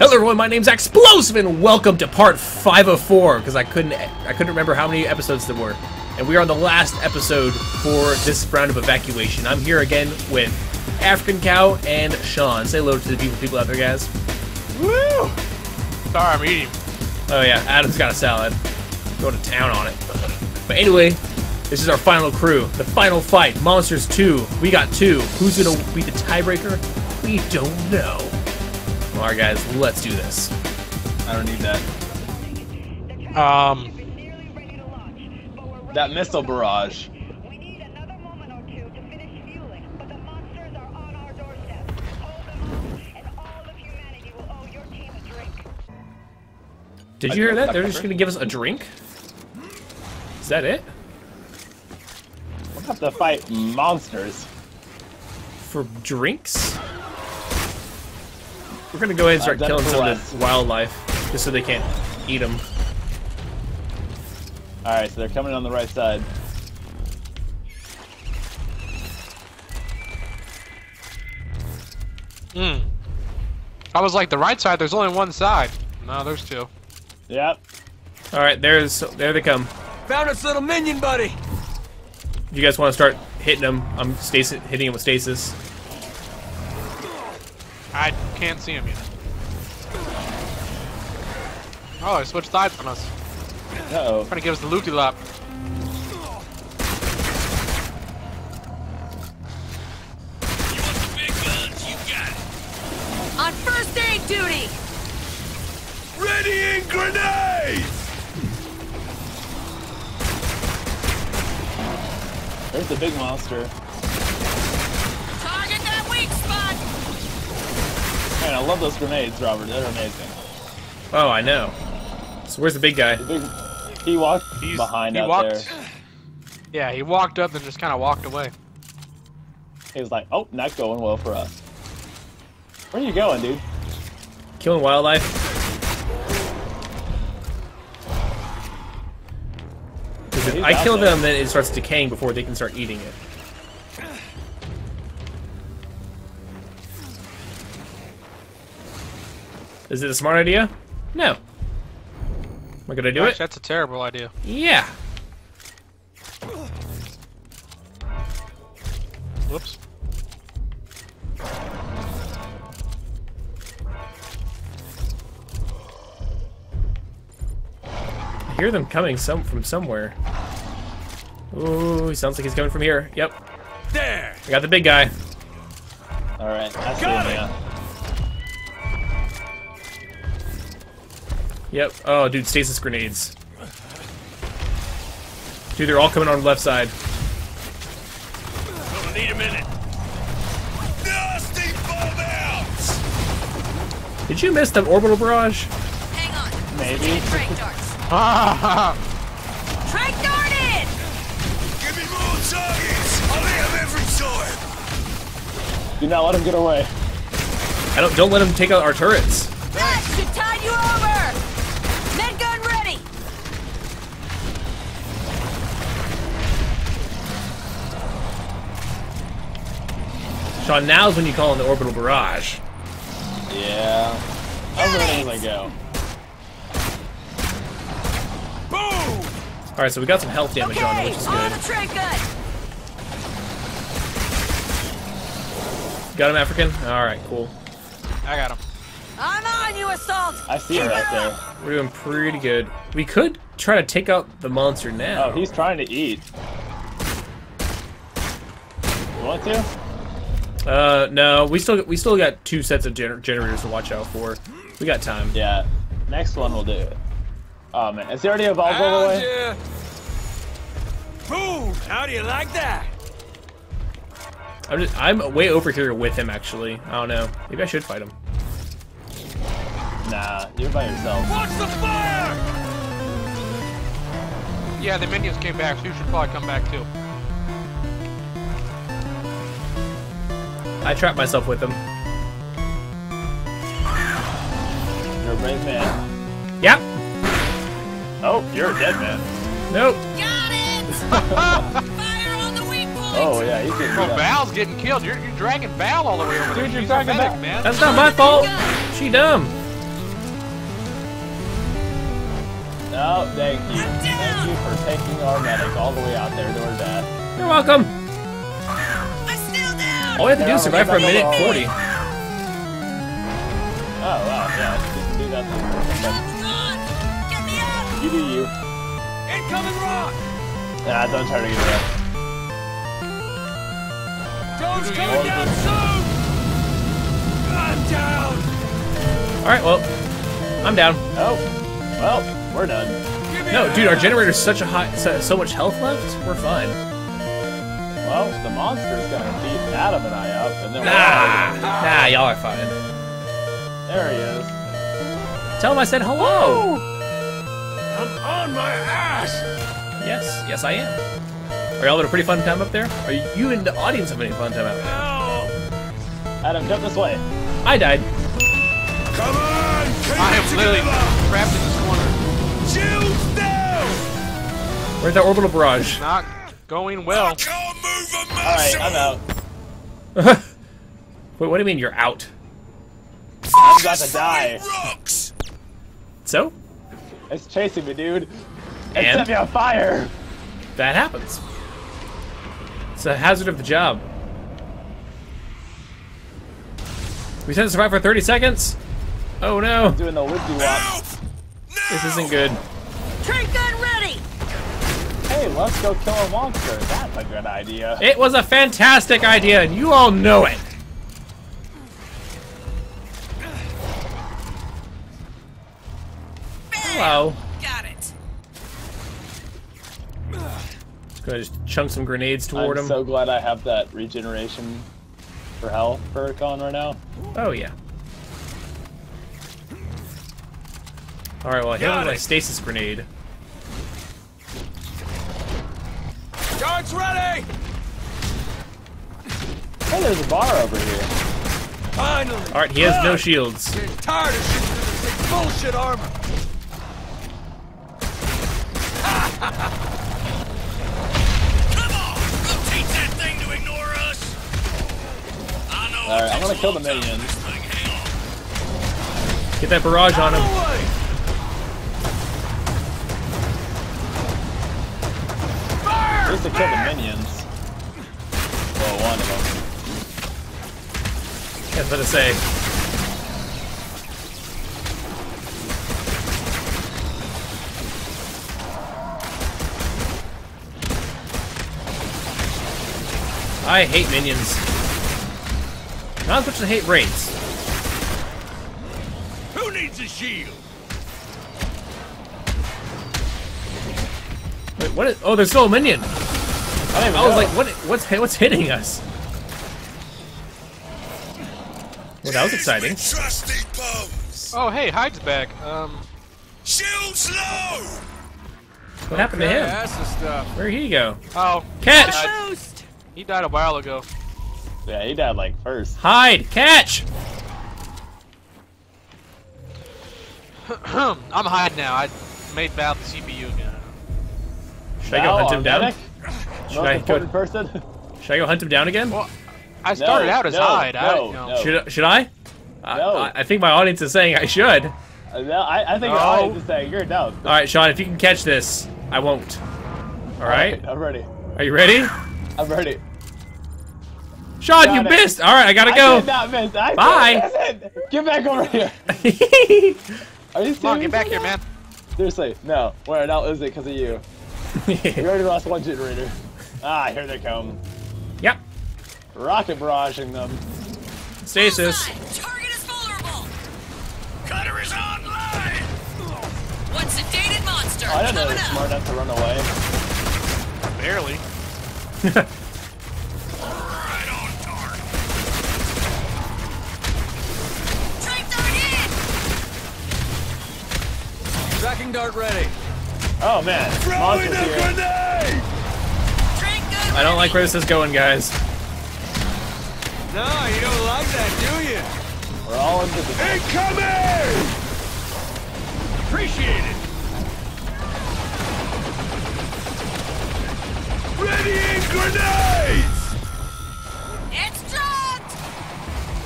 Hello everyone, my name's Axeplosive and welcome to part 504 because I couldn't I couldn't remember how many episodes there were. And we are on the last episode for this round of evacuation. I'm here again with African Cow and Sean. Say hello to the people people out there, guys. Woo! Sorry, I'm eating. Oh yeah, Adam's got a salad. Going to town on it. But anyway, this is our final crew. The final fight. Monsters 2. We got two. Who's gonna be the tiebreaker? We don't know. Alright guys, let's do this. I don't need that. Um, That missile barrage. We need another moment or two to finish fueling, but the monsters are on our doorstep. Hold them off, and all of humanity will owe your team a drink. Did you hear that? They're just gonna give us a drink? Is that it? We'll have to fight monsters. For drinks? We're gonna go ahead and start killing some less. of the wildlife, just so they can't eat them. Alright, so they're coming on the right side. hmm. I was like, the right side, there's only one side. No, there's two. Yep. Alright, there's there they come. Found us little minion buddy. If you guys want to start hitting them, I'm stasis hitting them with stasis. I can't see him yet. Oh, they switched sides on us. Uh-oh. Trying to give us the loopy lop. On first aid duty! Readying grenades. There's the big monster. Man, I love those grenades, Robert. They're amazing. Oh, I know. So where's the big guy? The big... He walked He's, behind he out walked. there. Yeah, he walked up and just kind of walked away. He was like, oh, not going well for us. Where are you going, dude? Killing wildlife. if I kill there. them, then it starts decaying before they can start eating it. Is it a smart idea? No. Am I gonna do Gosh, it? That's a terrible idea. Yeah. Whoops. I hear them coming some from somewhere. Ooh, he sounds like he's coming from here. Yep. There. I got the big guy. Alright, I see Got him it. now. Yep. Oh, dude, stasis grenades. Dude, they're all coming on the left side. Gonna need a minute. Nasty bomb out. Did you miss the orbital barrage? Hang on. Maybe. Trank darts. Ah! Trank darted! Give me more targets. I'll hit 'em every time. Do not let him get away. I don't. Don't let them take out our turrets. Sean, now's when you call in the orbital barrage. Yeah. I'll let as I go. Boom. All right, so we got some health damage on it, Okay, which is on good. the trank gun! Got him, African. All right, cool. I got him. I'm on you, Assault! I see him right there. We're doing pretty good. We could try to take out the monster now. Oh, he's trying to eat. You want to? Uh, no, we still we still got two sets of gener generators to watch out for. We got time. Yeah. Next one we'll do it. Oh man, is he already evolved all the How's way? ya? Boom. How do you like that? I'm just I'm way over here with him actually. I don't know. Maybe I should fight him. Nah, you're by yourself. Watch the fire. Yeah, the minions came back, so you should probably come back too. I trapped myself with them. You're a brave man. Yep. Oh, you're a dead man. Nope. Got it! Oh, yeah, you can. Well, Val's getting killed. You're, you're dragging Val all the way over Dude, there. Dude, you're dragging Val. man. That's not my fault. She dumb. No, thank you. Thank you for taking our medic all the way out there to her death. You're welcome. I'm still down. All we have to do is survive for a minute 40. Oh, wow, yeah. Can do that then. Hold on. Get me out. You do you. Incoming rock! Nah, don't try to get up. Drone's coming down soon! I'm down! Alright, well, I'm down. Oh, well, we're done. No, dude, our generator's such a high, so, so much health left. We're fine. Well, the monster's gonna beat Adam and I up, and then we're Nah, all nah, y'all are fine. There he is. Tell him I said hello. I'm on my ass! Yes, yes, I am. Are y'all having a pretty fun time up there? Are you and the audience having a fun time out there? Help! Adam, jump this way. I died. Come on! Keep I it am literally together! trapped in this corner. Shields down! Where's that orbital barrage? Not going well. Can't move a Alright, muscle! I'm out. Wait, what do you mean you're out? I'm about to die. Rocks! So? It's chasing me, dude. It And? set me on fire. That happens. It's a hazard of the job. We tend to survive for 30 seconds? Oh no, Doing the loopy wop. Help! this isn't good. Trank gun ready. Hey, let's go kill a monster. That's a good idea. It was a fantastic idea, and you all know it. Hello. Got it. Just gonna just chunk some grenades toward him. I'm so glad I have that regeneration for health perk on right now. Oh yeah. All right, well, I hit him with my stasis grenade. Guards ready! Hey, there's a bar over here. Finally! All right, he has no Good. shields. Getting tired of shooting this big bullshit armor! Come on! We'll teach that thing to ignore us! I know Alright, I'm gonna kill the minions. Get that barrage on him. Away! At least to kill the minions. Well, one of them. I was about to say. I hate minions. Not as much as I hate raids. Who needs a shield? Wait, what is? Oh, there's still a minion. I don't I was like, what? What's what's hitting us? Well, that was exciting. Oh, hey, Hyde's back. Um, Shields low! What happened to him? That's the stuff. Where'd he go? oh, Catch! Boost. he died a while ago. Yeah, he died like first. Hide! Catch! I'm hiding now. I made Val the CPU again. Should I go hunt him down? Medic, Should I go? important person. Should I go hunt him down again? Well, I started No, out as no, Hyde. I, no, you no. Should should I? I- No. I, I think my audience is saying I should. Uh, no, I, I think No. the audience is saying you're dumb. All right, Sean, if you can catch this, I won't. All right? I'm ready. Are you ready? I'm ready. Sean, Got you it. missed. All right, I gotta I go. did not miss. I Bye. did miss it. Get back over here. Are you serious? come on, get back here, man. Seriously, no. Where now is it because of you? You already lost one generator. Ah, here they come. yep. Rocket barraging them. Stasis. Target is vulnerable. Cutter is online! One sedated monster. Oh, I didn't know they were smart enough to run away. Barely. Right on target! Trank dart in. Tracking dart ready! Oh man, Throwing monsters a here. grenade! Trank gun I don't like where this is going, guys. No, you don't like that, do you? We're all invisible. Incoming! Appreciate it. Readying grenades! It's dropped.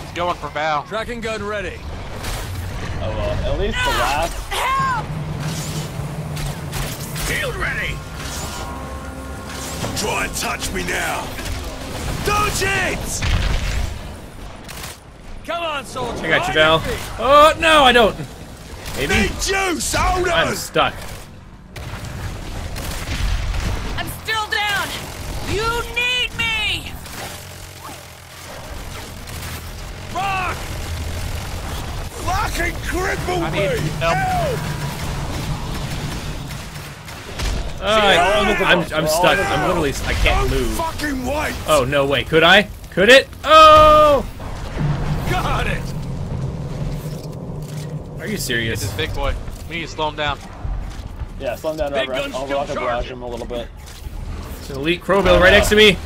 He's going for Val. Tracking gun ready. Oh well, at least the last. Help. Shield ready! Try and touch me now! Dodge it! Come on, soldier. I got you, Val. your feet. Oh, no, I don't. Maybe? Need juice! Hold I'm on! stuck. I'm still down. You need me. Rock! Fucking cripple I me! need help. I, all I'm. I'm stuck. I'm literally, I can't move. Oh, no way. Could I? Could it? Oh! Got it. Are you serious? this big boy. We need to slow him down. Yeah, slow him down, Big gun's I'll still rocket barrage charging. him a little bit. It's an elite Crowbill right next to me.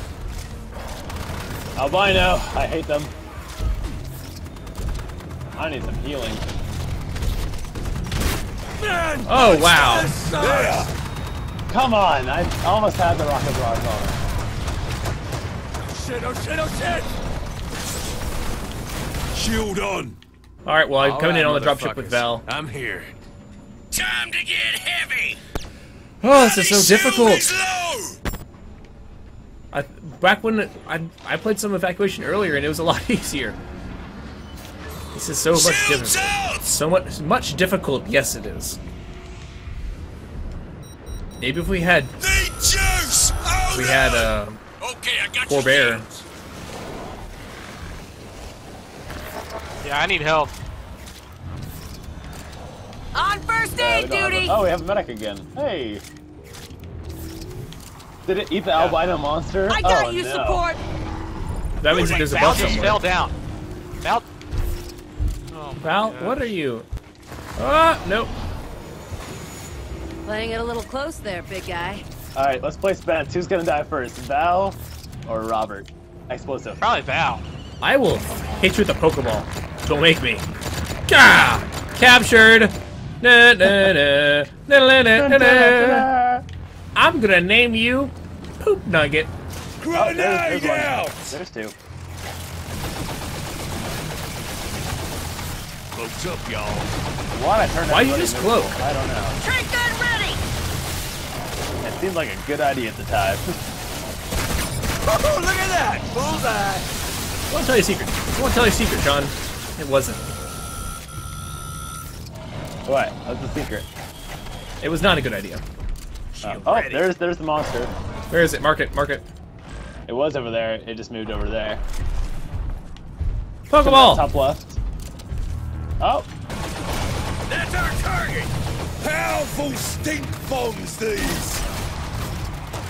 Albino, I hate them. I need some healing. Man. Oh, wow. There! Come on, I almost had the rocket barrage on. Oh Shit, oh shit, oh shit. Shield on! All right, well, I'm All coming in on the dropship with. Val. I'm here. Time to get heavy! Oh, this is so difficult. is! I, back when I, I played some evacuation earlier, and it was a lot easier. This is so much Shields difficult. So much, much difficult. Yes, it is. Maybe if we had, Need juice! Hold we had, on. uh, Okay, I got Forbear. your shields. Yeah, I need help. On first aid don't duty. a- oh, we have a medic again. Hey. Did it eat the albino monster? I got oh, you no. support. that means there's a Val bus just somewhere. fell down. Val. Oh, Val, what are you? Ah, nope. Playing it a little close there, big guy. All right, let's place bets. Who's gonna die first, Val or Robert? Axeplosive. Probably Val. I will hit you with a Pokeball. Don't make me. Gah! Captured. Na, na, na, na, na, na, na, na. I'm gonna name you Poop Nugget. Oh, there's, Grenade there's one. out! There's two. Cloaked up, y'all. Why I turn Why'd you just invisible? cloak? I don't know. Drink gun ready. It seemed like a good idea at the time. Oh, look at that. Bullseye. I want to tell you a secret. I want to tell you a secret, John. It wasn't. what? What's the secret? It was not a good idea. Uh, oh, there's there's the monster. Where is it? Mark it. Mark it. It was over there. It just moved over there. Pokeball. Top left. Oh, That's our target! Powerful stink bombs, these!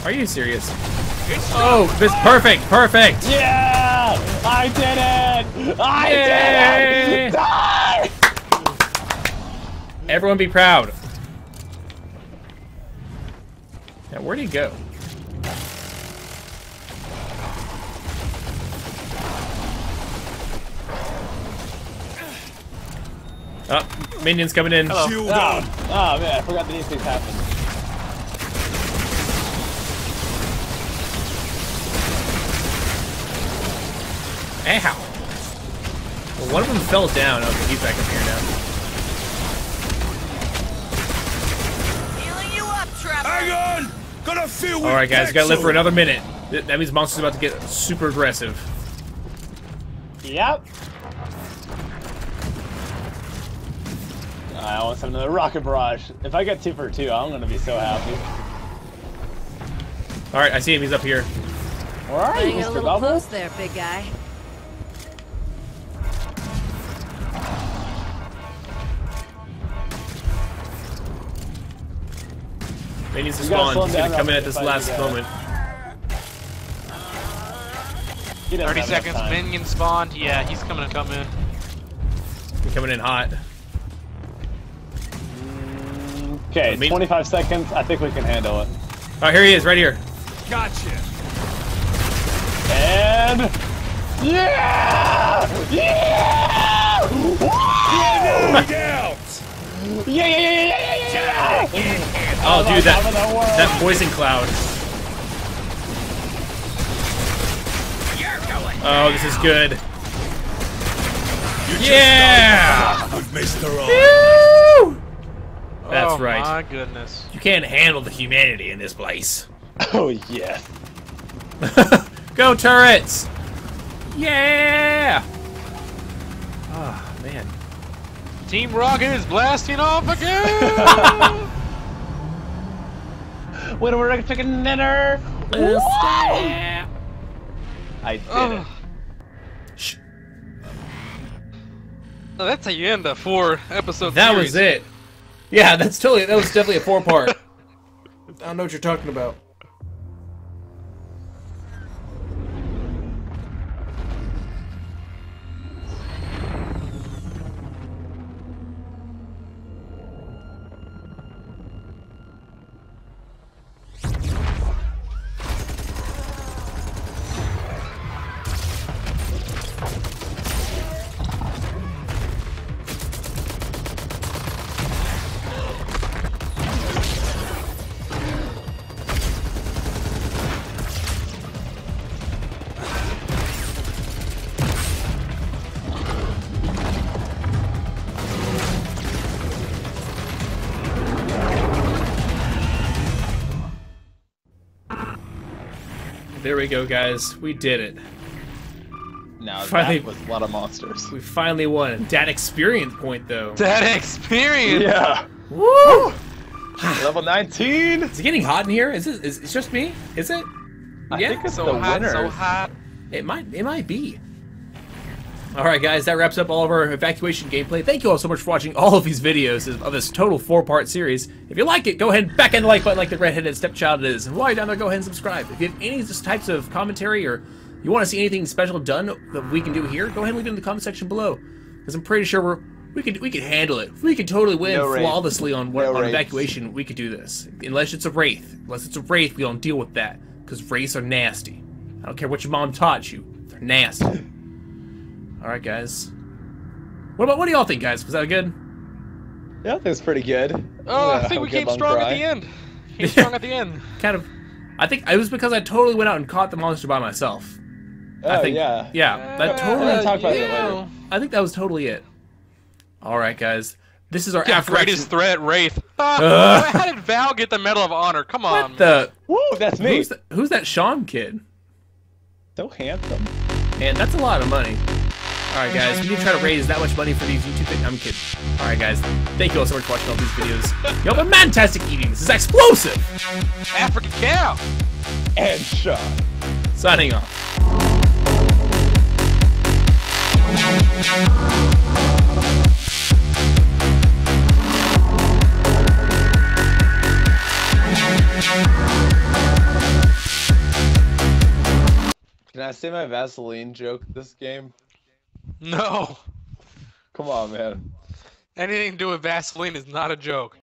Are you serious? Oh, this perfect. Perfect. yeah! I did it! I did it! Die! Everyone be proud. Now, where'd he go? Oh, minions coming in. Shield Oh, on! oh man, I forgot that these things happen. Ow. Well, one of them fell down. Okay, he's back up here now. Healing you up, Trevor. Hang on! Gotta feel All right, guys, we gotta live for another minute. That means monster's about to get super aggressive. Yep. I want some another rocket barrage. If I get two for two, I'm gonna be so happy. All right, I see him. He's up here. Where are you, Playing it a little Bubble? close there, big guy. Minions to You gotta spawn. He's gonna come in at this last moment. 30 seconds. time. Minion spawned. Yeah, he's coming to come in. He's coming in hot. Okay, I mean- 25 seconds. I think we can handle it. Oh, here he is, right here. Gotcha. And yeah, yeah, Grenade yeah, yeah, yeah, yeah, yeah, yeah, yeah. Oh, dude, that top of the world. that poison cloud. Oh, this is good. You just Yeah! don't with Mr. R. Woo! That's oh, right. my goodness. You can't handle the humanity in this place. Oh yeah. Go turrets! Yeah! Oh man. Team Rocket is blasting off again! When we're a chicken dinner. Yeah. I did it. oh. Shh. Now that's how you end a four episode That series. was it. Yeah, that's totally that was definitely a four part. I don't know what you're talking about. We go, guys. We did it. Now Finally- that was a lot of monsters. We finally won. That experience point, though. That experience! Yeah. Woo! Level 19. Is it getting hot in here? Is it? Is it's just me? Is it? I yeah, think it's So the hot, winner. so hot. it might. It might be. All right, guys. That wraps up all of our evacuation gameplay. Thank you all so much for watching all of these videos of this total four-part series. If you like it, go ahead and back in the like button like the redheaded stepchild is. And while you're down there, go ahead and subscribe. If you have any of these types of commentary or you want to see anything special done that we can do here, go ahead and leave it in the comment section below. Because I'm pretty sure we're we could we could handle it. We could totally win No flawlessly on No on evacuation. We could do this. Unless it's a wraith. Unless it's a wraith, we don't deal with that. Because wraiths are nasty. I don't care what your mom taught you. They're nasty. All right, guys. What about what do y'all think, guys? Was that good? Yeah, I think it's pretty good. Oh, Yeah, I think we came long strong at the end. Came strong at the end. Kind of. I think it was because I totally went out and caught the monster by myself. Oh, I think. yeah. Yeah. That totally. gonna talk about yeah. later. I think that was totally it. All right, guys. This is our Yeah, after greatest action- threat, Wraith. Ugh. How did Val get the Medal of Honor? Come on, What the? Woo, that's me. Who's, the, who's that Sean kid? So handsome. Man, that's a lot of money. All right, guys, we need to try to raise that much money for these YouTube things. I'm kidding. All right, guys, thank you all so much for watching all these videos. You have a fantastic evening. This is Axeplosive. African cow. And shot. Signing off. Can I say my Vaseline joke this game? No. Come on, man. Anything to do with Vaseline is not a joke.